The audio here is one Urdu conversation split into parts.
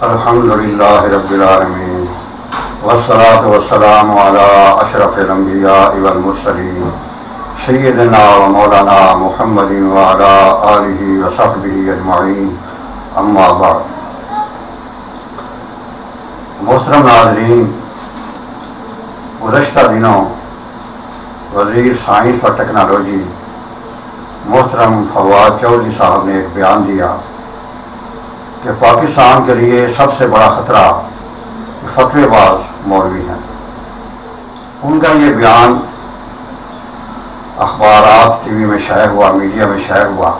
الحمد للہ رب العالمین والصلاة والسلام على اشرف الانبیاء والمرسلین سیدنا و مولانا محمد وعلى آلہ وصحبہ اجمعین. اما بعد. محترم ناظرین، گزشتہ دنوں وزیر سائنس اور ٹیکنالوجی محترم فواد چودھری صاحب نے ایک بیان دیا۔ کہ پاکستان کے لیے سب سے بڑا خطرہ فتوی باز مولوی ہیں۔ ان کا یہ بیان اخبارات، ٹی وی میں شائع ہوا، میڈیا میں شائع ہوا۔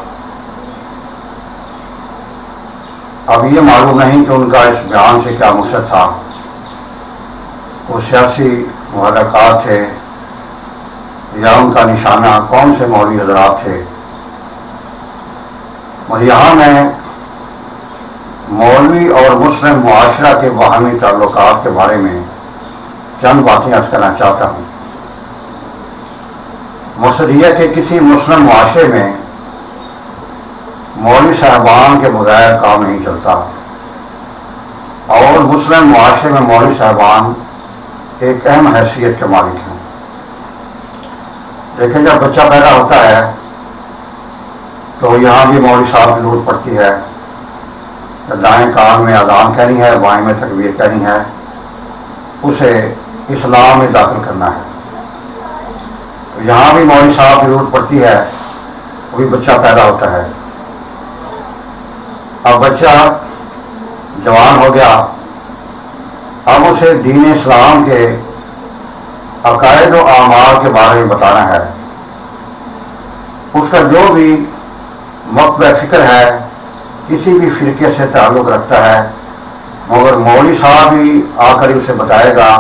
اب یہ معلوم نہیں کہ ان کا اس بیان سے کیا مقصد تھا۔ وہ سیاسی محرکات تھے یا ان کا نشانہ کون سے مولوی حضرات تھے۔ اور یہاں میں مولوی اور مسلم معاشرہ کے باہمی تعلقات کے بارے میں چند باتیں عرض کرنا چاہتا ہوں۔ مقصد یہ کہ کسی مسلم معاشرے میں مولوی صاحبان کے بغیر کام نہیں چلتا۔ اور مسلم معاشرے میں مولوی صاحبان ایک اہم حیثیت کے مالک ہیں۔ دیکھیں جب بچہ پیدا ہوتا ہے تو یہاں بھی مولوی صاحب کی ضرورت پڑتی ہے۔ دائیں کان میں اذان کہنی ہے، بائیں میں تکبیر کہنی ہے۔ اسے اسلام میں داخل کرنا ہے۔ تو یہاں بھی مولوی صاحب کی ضرورت پڑتی ہے وہی بچہ پیدا ہوتا ہے۔ اب بچہ جوان ہو گیا، اب اسے دین اسلام کے عقائد و اعمال کے بارے میں بتانا ہے۔ اس کا جو بھی مقبہ فکر ہے کسی بھی فرقے سے تعلق رکھتا ہے، مگر مولوی صاحب ہی آ کر اسے بتائے گا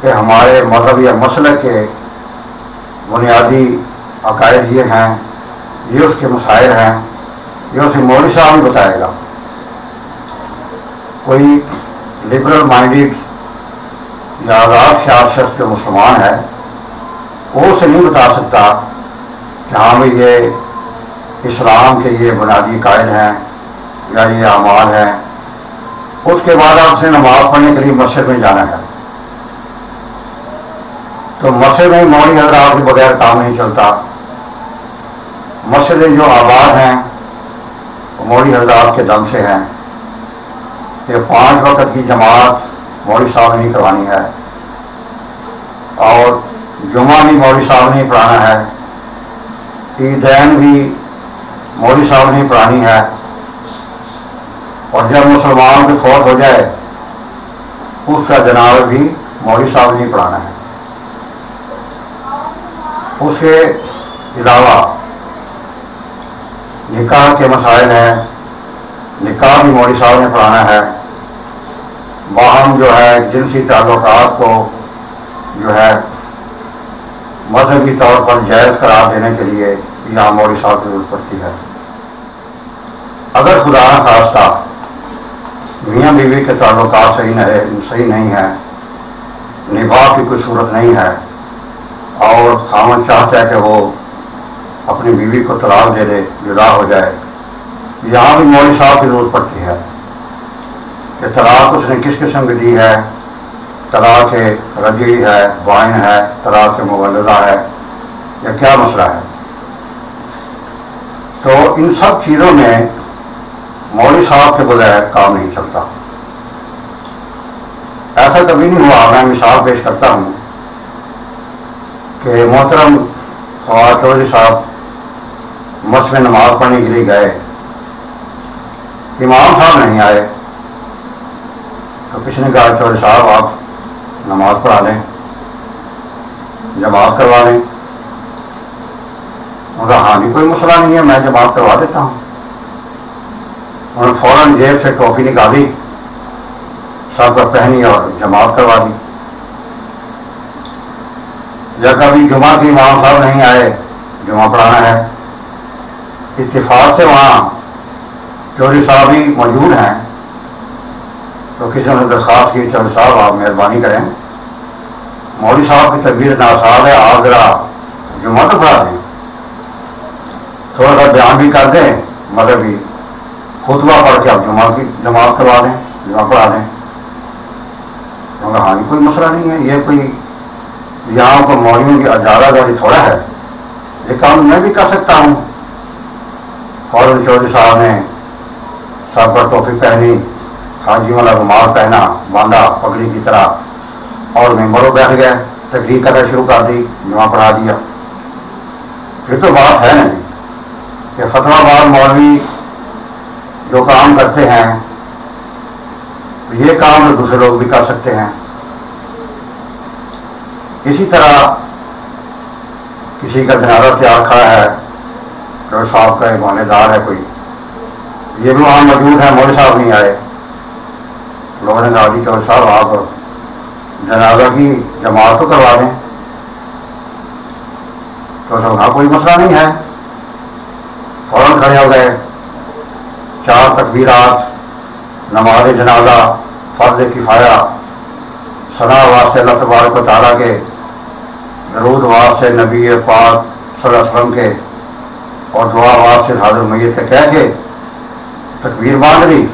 کہ ہمارے مذہب یا مسئلہ کے بنیادی عقائد یہ ہیں، یہ اس کے مسائل ہیں، یہ اسے مولوی صاحب ہی بتائے گا۔ کوئی لبرل مائنڈیڈ یا آزاد خیال شخص جو مسلمان ہے، وہ اسے نہیں بتا سکتا کہ ہاں بھائی یہ اسلام کے یہ بنیادی قائد ہیں۔ یا یہ اعمال ہیں۔ اس کے بعد آپ سے نماز پڑھنے کے لیے مسجد میں جانا ہے۔ تو مسجد میں مولوی حضرات کے بغیر کام نہیں چلتا۔ مسجدیں جو آباد ہیں وہ مولوی حضرات کے دم سے ہیں۔ یہ پانچ وقت کی جماعت مولوی صاحب نہیں کروانی ہے۔ اور جمعہ بھی مولوی صاحب نہیں پڑھانا ہے۔ عیدین بھی مولوی صاحب نہیں پڑھانی ہے۔ اور جب مسلمان کی فوت ہو جائے، اس کا جناب بھی مولوی صاحب نہیں پڑھانا ہے۔ اس کے علاوہ نکاح کے مسائل ہیں، نکاح بھی مولوی صاحب نے پڑھانا ہے۔ باہم جو ہے، جنسی تعلقات کو جو ہے، مذہبی طور پر جائز قرار دینے کے لیے یہاں مولوی صاحب کی ضرورت پڑتی ہے۔ اگر خدا خاصہ میاں بیوی کے تعلقات صحیح نہیں صحیح نہیں ہے نباہ کی کوئی صورت نہیں ہے۔ اور خامن چاہتا ہے کہ وہ اپنی بیوی کو طلاق دے دے، جدا ہو جائے۔ یہاں بھی مولوی صاحب کی ضرورت پڑتی ہے کہ طلاق اس نے کس قسم کی دی ہے؟ طلاق رجی ہے بائن ہے، طلاق مولدہ ہے، یا کیا مسئلہ ہے؟ تو ان سب چیزوں میں مولوی صاحب کے بغیر کام نہیں چلتا۔ ایسا کبھی نہیں ہوا، میں مثال پیش کرتا ہوں کہ محترم فواد چودھری صاحب مسئلہ نماز پڑھنے کے لیے گئے۔ امام صاحب نہیں آئے۔ تو کسی نے کہا، چودھری صاحب، آپ نماز پڑھا لیں، جماعت کروا لیں۔ مگر ہاں نہیں کوئی مسئلہ نہیں ہے، میں جماعت کروا دیتا ہوں۔ انہوں نے فوراً جیب سے ٹوپی نکالی، سب کا پہنی اور جماعت کروا دی۔ یا کبھی جمعہ کی امام صاحب نہیں آئے، جمعہ پڑھانا ہے۔ اتفاق سے وہاں چوری صاحب بھی موجود ہیں۔ تو کسی نے درخواست کی، چوری صاحب آپ مہربانی کریں۔ مولوی صاحب کی طبیعت ناساز ہے، آپ ذرا جمعہ تو پڑھا دیں۔ تھوڑا سا بیان بھی کر دیں مگر بھی خطبہ پڑھ کے آپ جمعہ کی جماعت کروا دیں جمع پڑھا دیں۔ ہاں جی، کوئی مسئلہ نہیں ہے، یہ کوئی یہاں کو مولویوں کی اجازت داری تھوڑا ہے۔ یہ کام میں بھی کر سکتا ہوں۔ فوراً چودھری صاحب نے سر پر ٹوپی پہنی حاجی والا رومال پہنا باندھا پگڑی کی طرح، اور ممبروں بیٹھ گئے، تقریر کرنا شروع کر دی جمع پڑھا دیا۔ پھر تو بات ہے نہیں جی، کہ فتح باد مولوی جو کام کرتے ہیں، یہ کام دوسرے لوگ بھی کر سکتے ہیں۔ اسی طرح کسی کا جنازہ تیار کھڑا ہے، ڈاکٹر صاحب کا ایک دار ہے کوئی۔ یہ بھی وہاں موجود ہے مودی صاحب نہیں آئے۔ لوگوں نے کہا جی ڈاکٹر صاحب، آپ جنازہ کی جماعت تو کروا دیں۔ تو وہاں کوئی مسئلہ نہیں ہے۔ فوراً کھڑے ہو گئے۔ تکبیرات نماز جنازہ فرض کفایا سنا واسطے اللہ تبارک و تعالیٰ کے، درود واسطے نبی پاک صلی اللہ علیہ وسلم کے، اور دعا واسطے حاضر میت کے کہہ کے تکبیر باندھ لی،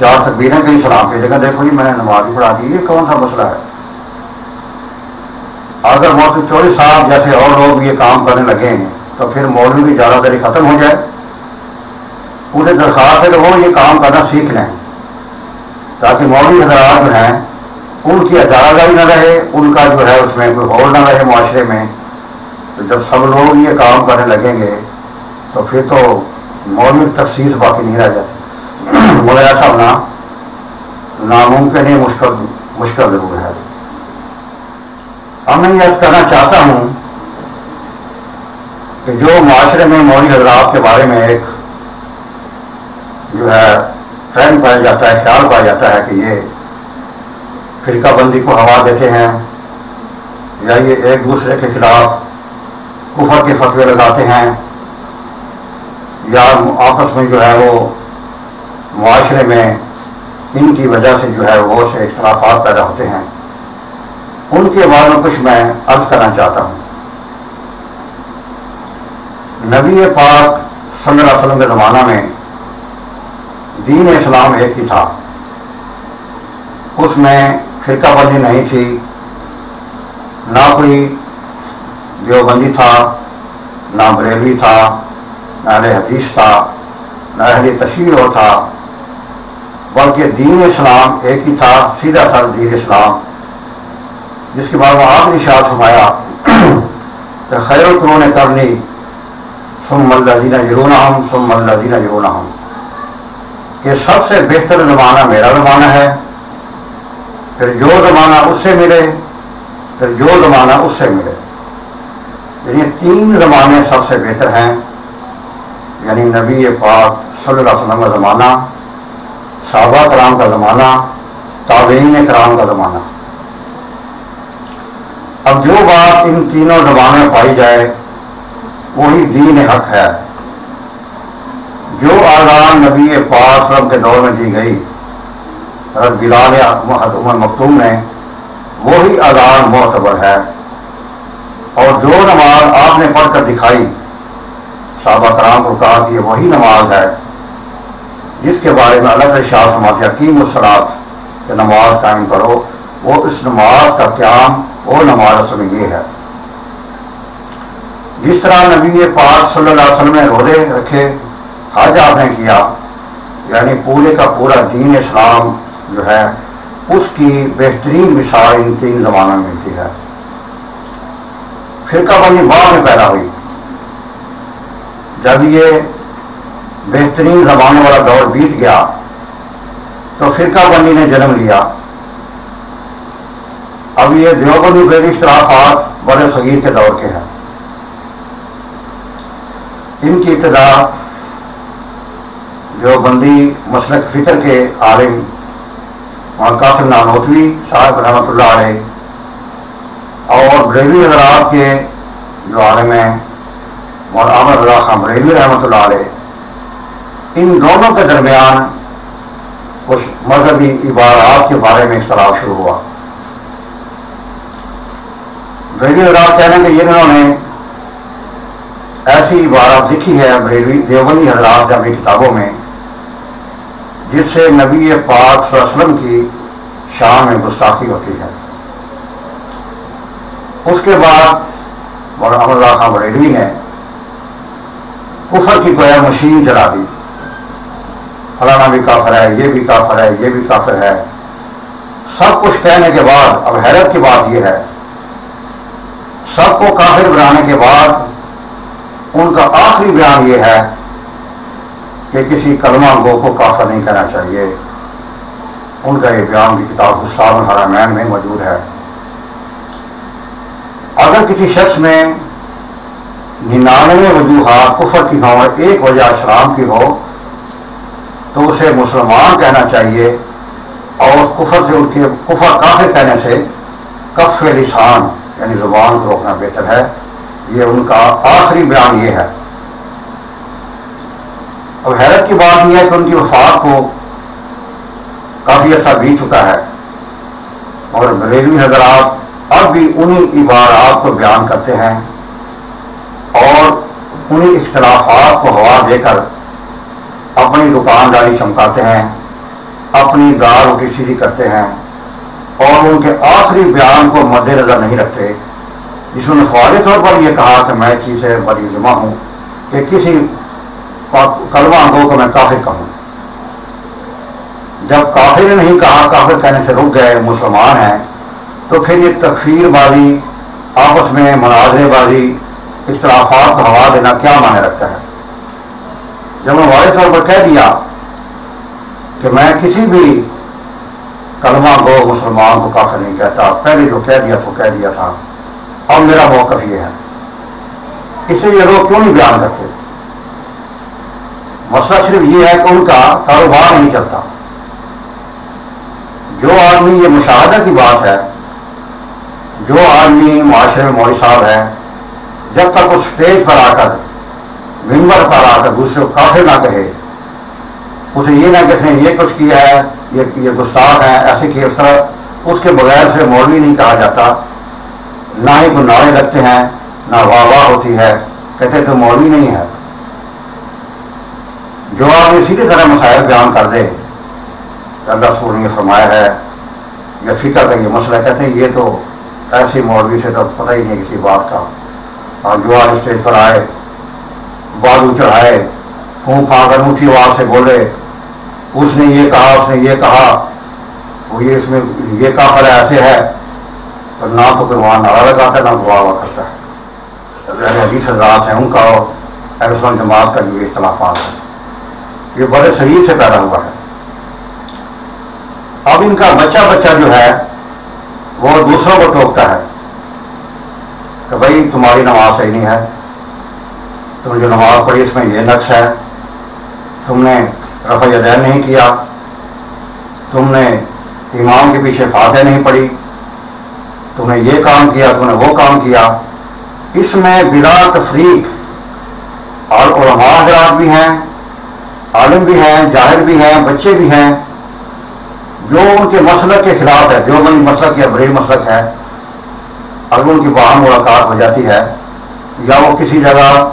چار تکبیریں کہیں سلام کے جگہ دیکھو جی میں نے نماز ہی پڑھا دی، یہ کون سا مسئلہ ہے؟ اگر موسم چوری صاحب جیسے اور لوگ یہ کام کرنے لگے ہیں، تو پھر مولوی کی زیادہ داری ختم ہو جائے۔ پورے درخواست ہے کہ وہ یہ کام کرنا سیکھ لیں تاکہ مولوی حضرات جو ہیں ان کی اجازت نہ رہے ان کا جو ہے اس میں کوئی ہول نہ رہے معاشرے میں تو جب سب لوگ یہ کام کرنے لگیں گے تو پھر تو مولوی تفصیل باقی نہیں رہ جاتی مجھے ایسا ہونا ناممکن ہی مشکل مشکل ضرور ہے اب میں یہ کرنا چاہتا ہوں کہ جو معاشرے میں مولوی حضرات کے بارے میں ایک جو ہے ٹرینڈ پایا جاتا ہے، خیال پایا جاتا ہے کہ یہ فرقہ بندی کو ہوا دیتے ہیں یا یہ ایک دوسرے کے خلاف کفر کے فتوے لگاتے ہیں یا آپس میں جو ہے وہ معاشرے میں ان کی وجہ سے جو ہے وہ سے اختلافات پیدا ہوتے ہیں۔ ان کے بارے میں کچھ میں عرض کرنا چاہتا ہوں۔ نبی پاک صلی اللہ علیہ وسلم کے زمانہ میں دین اسلام ایک ہی تھا۔ اس میں فرقہ بندی نہیں تھی، نہ کوئی دیوبندی تھا، نہ بریلوی تھا، نہ اہل حدیث تھا، نہ اہل تشہیر تھا، بلکہ دین اسلام ایک ہی تھا، سیدھا تھا دین اسلام۔ جس کے بعد وہ آپ نے شاد فرمایا کہ خیر القروں نے کرنی سم ملہ دینا جرونا سم ملہ دینا جرونا کہ سب سے بہتر زمانہ میرا زمانہ ہے۔ پھر جو زمانہ اس سے ملے، پھر جو زمانہ اس سے ملے۔ یعنی تین زمانے سب سے بہتر ہیں۔ یعنی نبی پاک صلی اللہ علیہ وسلم کا زمانہ، صحابہ کرام کا زمانہ، تابعین کرام کا زمانہ۔ اب جو بات ان تینوں زبانیں پائی جائے، وہی دین حق ہے۔ جو آزان نبی پاک کے دور میں دی گئی بلال عمر مختوم نے، وہی آزان معتبر ہے۔ اور جو نماز آپ نے پڑھ کر دکھائی، صحابہ کرام کو کہا کہ وہی نماز ہے، جس کے بارے میں الگ شاہ سماج حکیم السلاط کہ نماز قائم کرو۔ وہ اس نماز کا قیام، وہ نماز اصل یہ ہے۔ جس طرح نبی پاک صلی اللہ علیہ وسلم نے روزے رکھے حج آپ نے کیا یعنی پورے کا پورا دین اسلام جو ہے، اس کی بہترین مثال ان تین زمانوں میں ملتی ہے۔ فرقہ بندی بعد میں پیدا ہوئی۔ جب یہ بہترین زمانے والا دور بیت گیا، تو فرقہ بندی نے جنم لیا۔ اب یہ دیوبندی بے اشتراکات بڑے صغیر کے دور کے ہیں۔ ان کی ابتدا دیوبندی مسلک فکر کے عالم اور قاسم نانوتوی صاحب رحمۃ اللہ علیہ، اور بریوی حضرات کے جو عالم ہیں، مولانا اللہ خان بریوی رحمۃ اللہ علیہ، ان دونوں کے درمیان کچھ مذہبی عبارات کے بارے میں اختلاف شروع ہوا۔ بریلوی حضرات کہنے کہ یہ انہوں نے ایسی عبارت لکھی ہے بریلوی دیوبندی حضرات اپنی کتابوں میں جس سے نبی پاک صلی اللہ علیہ وسلم کی شام میں گستاخی ہوتی ہے۔ اس کے بعد مولانا اللہ خان بریلوی نے کفر کی کوئی مشین چلا دی۔ فلانا بھی کافر ہے، یہ بھی کافر ہے، یہ بھی کافر ہے۔ سب کچھ کہنے کے بعد، اب حیرت کی بات یہ ہے، سب کو کافر بنانے کے بعد ان کا آخری بیان یہ ہے کہ کسی کلمہ گو کو کافر نہیں کہنا چاہیے۔ ان کا یہ بیان بھی کتاب حساب حرامین میں موجود ہے۔ اگر کسی شخص میں ننانوے وجوہات، کفر کی ہو ایک وجہ اسلام کی ہو، تو اسے مسلمان کہنا چاہیے اور کفر سے ان کے، کفر کافر کہنے سے کف لسان یعنی زبان کو روکنا بہتر ہے۔ یہ ان کا آخری بیان یہ ہے۔ اب حیرت کی بات یہ ہے کہ ان کی وفات کو کافی عرصہ بیت چکا ہے۔ اور بریلوی حضرات اب بھی انہی عبارات کو بیان کرتے ہیں اور انہی اختلافات کو ہوا دے کر اپنی دکانداری چمکاتے ہیں، اپنی گار کی سیدھی کرتے ہیں اور ان کے آخری بیان کو مد نظر نہیں رکھتے۔ جس نے فوری طور پر یہ کہا کہ میں چیزیں بڑی جمع ہوں کہ کسی کلمہ گو کو میں کافر کہوں جب کافر نے نہیں کہا، کافر کہنے سے رک گئے، مسلمان ہیں، تو پھر یہ تکفیر بازی، آپس میں مناظر بازی، اختلافات کو ہوا دینا کیا معنی رکھتا ہے؟ جب میں واضح طور پر کہہ دیا کہ میں کسی بھی کلمہ گو مسلمان کو کافر نہیں کہتا، پہلے جو کہہ دیا تو کہہ دیا تھا، اور میرا موقف یہ ہے۔ اس لیے لوگ کیوں نہیں بیان کرتے؟ مسئلہ صرف یہ ہے کہ ان کا کاروبار نہیں چلتا۔ جو آدمی یہ مشاہدہ کی بات ہے، جو آدمی معاشرے میں موری صاحب ہے جب تک اس اسٹیج پر آ کر، ممبر پر آ کر دوسرے کو کافی نہ کہے، اسے یہ نہ کس نے یہ کچھ کیا ہے، یہ یہ گستاخ ہے ایسے کہ اس طرح اس کے بغیر سے مولوی نہیں کہا جاتا۔ نہ ہی کوئی نعرے لگتے ہیں، نہ واہ واہ ہوتی ہے، کہتے تو مولوی نہیں ہے۔ جو آدمی سیدھی طرح مسائل بیان کر دے۔ اللہ سور نے فرمایا ہے یا فکر کا یہ مسئلہ کہتے ہیں، یہ تو ایسی مولوی سے تو پتہ ہی نہیں کسی بات کا۔ اور جو آج اسٹیج پر آئے، بازو چڑھائے پھون پھا کر اونچی آواز سے بولے، اس نے یہ کہا، اس نے یہ کہا، وہ یہ اس میں یہ کافر ایسے ہے اور نہ تو پھر وہاں نعرہ لگاتا ہے، نہ دعا ہوا کرتا ہے۔ حدیث حضرات ہیں ان کا اور جماعت کا جو اختلافات ہے یہ بڑے شریر سے پیدا ہوا ہے۔ اب ان کا بچہ بچہ جو ہے، وہ دوسروں کو ٹوکتا ہے کہ بھائی، تمہاری نماز صحیح نہیں ہے۔ تم جو نماز پڑھی، اس میں یہ نقش ہے، تم نے رفع یدین نہیں کیا۔ تم نے امام کے پیچھے فاتح نہیں پڑھی۔ تم نے یہ کام کیا، تم نے وہ کام کیا۔ اس میں بلا تفریق اور علماء حضرات بھی ہیں۔ عالم بھی ہیں جاہر بھی ہیں، بچے بھی ہیں۔ جو ان کے مسلک کے خلاف ہے، جو بڑی مسلک یا بڑی مسلک ہے، اگر ان کی باہم ملاقات ہو جاتی ہے، یا وہ کسی جگہ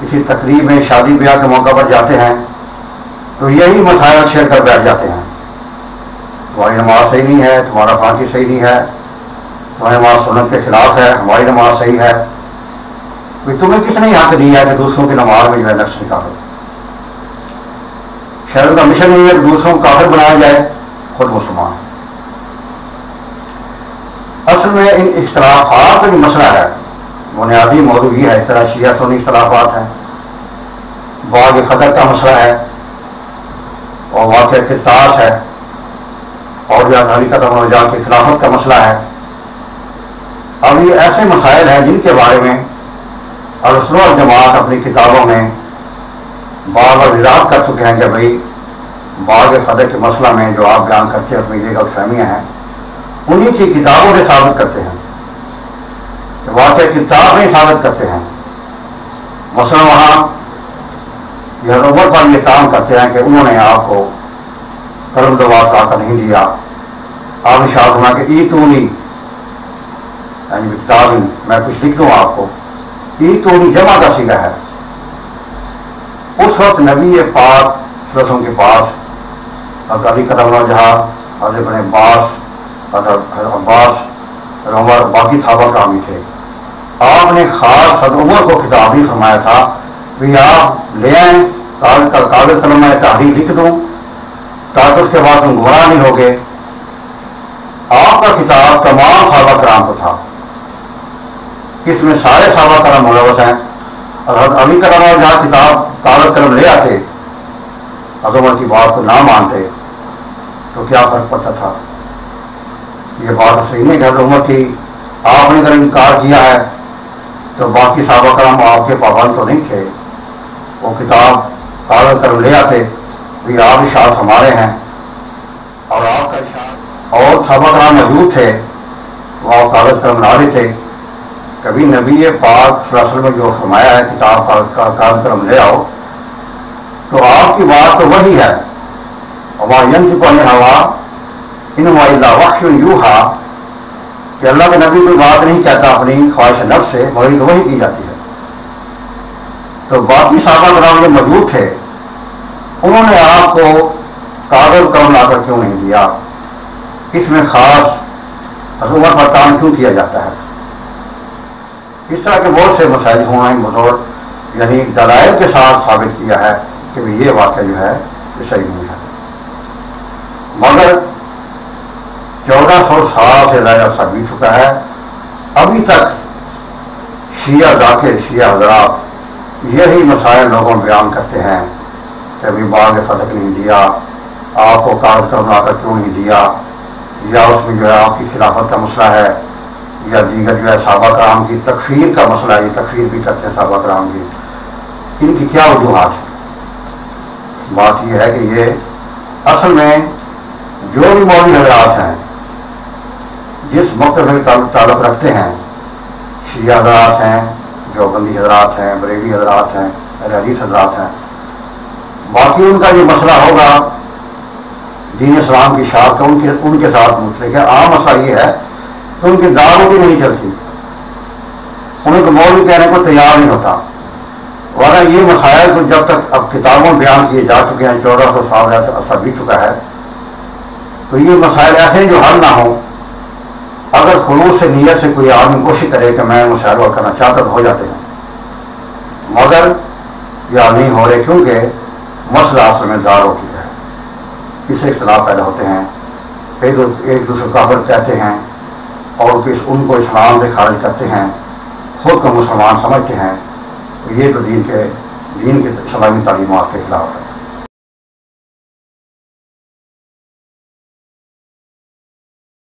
کسی تقریب میں، شادی بیاہ کے موقع پر جاتے ہیں، تو یہی مسائل شیئر کر بیٹھ جاتے ہیں۔ تمہاری نماز صحیح نہیں ہے، تمہارا پانچی صحیح نہیں ہے، تمہاری نماز سنت کے خلاف ہے، ہماری نماز صحیح ہے۔ تمہیں کس نے حق دیا ہے کہ دوسروں کی نماز میں جو ہے نقش نکالو؟ شہر کا مشن یہ ہے دوسروں کو کافر بنایا جائے، خود مسلمان۔ اصل میں ان اختلافات کا جو مسئلہ ہے، بنیادی موضوع یہ ہے، اس طرح شیعہ سونی اختلافات ہیں۔ بعض خطر کا مسئلہ ہے، اور واقع اختصاص ہے، اور جو حقیقت جان کی خلافت کا مسئلہ ہے۔ اب یہ ایسے مسائل ہیں جن کے بارے میں اور جماعت اپنی کتابوں میں بار بار وضاحت کر چکے ہیں کہ بھائی باغ فدر کے مسئلہ میں جو آپ بیان کرتے ہیں، اپنی غلط فہمیاں ہیں، انہی کی کتابوں سے ثابت کرتے ہیں واقع کتاب نہیں ثابت کرتے ہیں۔ مثلا وہاں یہ حکومت پر یہ کام کرتے ہیں کہ انہوں نے آپ کو کرم دبا کا نہیں دیا۔ آپ نے شاہ ہونا کہ ای تو نہیں یعنی کتاب میں کچھ لکھ دوں آپ کو ای تو نہیں جمع کا سیگا ہے۔ اس وقت نبی پاک رسوں کے پاس حضرت علی کرم اللہ جہاں حضرت ابن عباس، حضرت عباس عمر باقی صحابہ کامی تھے۔ آپ نے خاص حضرت عمر کو خطاب ہی فرمایا تھا بھی آپ لے آئیں کاغذ قلم میں تحریر لکھ دوں، تاکہ اس کے بعد تم گمراہ نہیں ہوگے۔ آپ کا کتاب تمام صحابہ کرام کو تھا۔ اس میں سارے صحابہ کرام ملوث ہیں۔ اور حضرت علی کرم جہاں کتاب کاغذ قلم لے آتے عظمت کی بات کو نہ مانتے، تو کیا فرق پڑتا تھا؟ یہ بات صحیح نہیں کہ عمر کی، آپ نے اگر انکار کیا ہے، تو باقی صحابہ کرام آپ کے پابند تو نہیں تھے۔ وہ کتاب کاغذ قلم لے آتے بھی آپ اشاعت ہمارے ہیں۔ اور آپ کا اشاعت اور صحابہ کرام موجود تھے، وہ آپ کاغذ قلم لا رہے تھے کبھی نبی پاک صلی اللہ علیہ وسلم میں جو فرمایا ہے، کتاب کاغذ قلم لے آؤ تو آپ کی بات تو وہی ہے۔ ہوا ان وقت یوں ہا کہ اللہ کے نبی کوئی بات نہیں کہتا اپنی خواہش نفس سے، مگر تو وہی کی جاتی ہے۔ تو باقی صحابہ کرام جو موجود تھے، انہوں نے آپ کو کاغذ قلم لا کر کیوں نہیں دیا؟ اس میں خاص حکومت پر کام کیوں کیا جاتا ہے؟ اس طرح کے بہت سے مسائل ہونا بطور یعنی دلائل کے ساتھ ثابت کیا ہے۔ کہ یہ واقعہ جو ہے یہ صحیح نہیں ہے۔ مگر چودہ سو سال سے زیادہ عرصہ بیت چکا ہے۔ ابھی تک شیعہ ذاکر شیعہ حضرات یہی مسائل لوگوں بیان کرتے ہیں کہ ابھی باغ فتح نہیں دیا، آپ کو کاغذ کرنا کر کیوں نہیں دیا؟ یا اس میں جو ہے آپ کی خلافت کا مسئلہ ہے، یا دیگر جو ہے صحابہ کرام کی تکفیر کا مسئلہ ہے، یہ تکفیر بھی کرتے ہیں صحابہ کرام کی۔ ان کی کیا وجوہات ہے بات یہ ہے کہ یہ اصل میں جو بھی مولوی حضرات ہیں، جس مقصد تعلق رکھتے ہیں، شیعہ حضرات ہیں جو بندی حضرات ہیں بریوی حضرات ہیں حدیث حضرات ہیں، باقی ان کا یہ مسئلہ ہوگا، دین اسلام کی شاخ کا، ان کے ان کے ساتھ متعلق ہے۔ عام مسئلہ یہ ہے کہ ان کی دعوت بھی نہیں چلتی۔ ان کو مولوی کہنے کو تیار نہیں ہوتا۔ ورنہ یہ مسائل تو جب تک اب کتابوں بیان کیے جا چکے ہیں، چودہ سو سال عرصہ بیت چکا ہے، تو یہ مسائل ایسے ہیں جو حل نہ ہوں۔ اگر خلوص سے نیت سے کوئی آدمی کوشش کرے کہ میں مسائل حل کرنا چاہتا ہو جاتے ہیں۔ مگر یہ نہیں ہو رہے کیونکہ مسئلہ اصل میں دار ہو چکا ہے۔ اس سے اختلاف پیدا ہوتے ہیں۔ ایک دوسرے کافر کہتے ہیں اور پھر ان کو اسلام سے خارج کرتے ہیں۔ خود کو مسلمان سمجھتے ہیں۔ یہ تو دین کے دین کے سلامی تعلیمات کے خلاف ہے۔